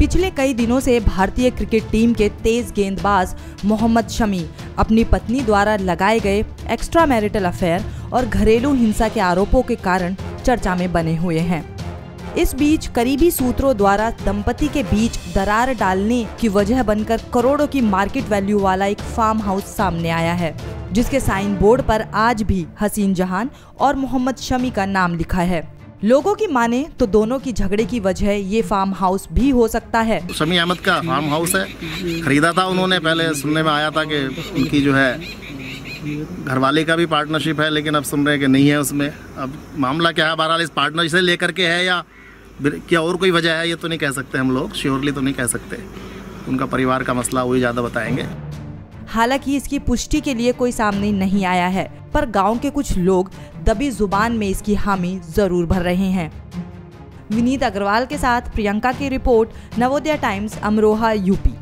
पिछले कई दिनों से भारतीय क्रिकेट टीम के तेज गेंदबाज मोहम्मद शमी अपनी पत्नी द्वारा लगाए गए एक्स्ट्रा मैरिटल अफेयर और घरेलू हिंसा के आरोपों के कारण चर्चा में बने हुए हैं। इस बीच करीबी सूत्रों द्वारा दंपति के बीच दरार डालने की वजह बनकर करोड़ों की मार्केट वैल्यू वाला एक फार्म हाउस सामने आया है, जिसके साइन बोर्ड पर आज भी हसीन जहान और मोहम्मद शमी का नाम लिखा है। लोगों की माने तो दोनों की झगड़े की वजह ये फार्म हाउस भी हो सकता है। शमी अहमद का फार्म हाउस है। खरीदा था उन्होंने, पहले सुनने में आया था कि उनकी जो है, घरवाले का भी पार्टनरशिप है, लेकिन अब सुन रहे हैं कि नहीं है उसमें। अब मामला क्या है? बहरहाल इस पार्टनरशिप से लेकर के है या क्या और कोई वजह है? ये तो नहीं कह सकते हम लोग श्योरली तो नहीं कह सकते। उनका परिवार का मसला वही ज़्यादा बताएँगे। हालाँकि इसकी पुष्टि के लिए कोई सामने नहीं आया है, पर गाँव के कुछ लोग दबी ज़ुबान में इसकी हामी ज़रूर भर रहे हैं। विनीत अग्रवाल के साथ प्रियंका की report, Navodaya Times, Amroha, UP.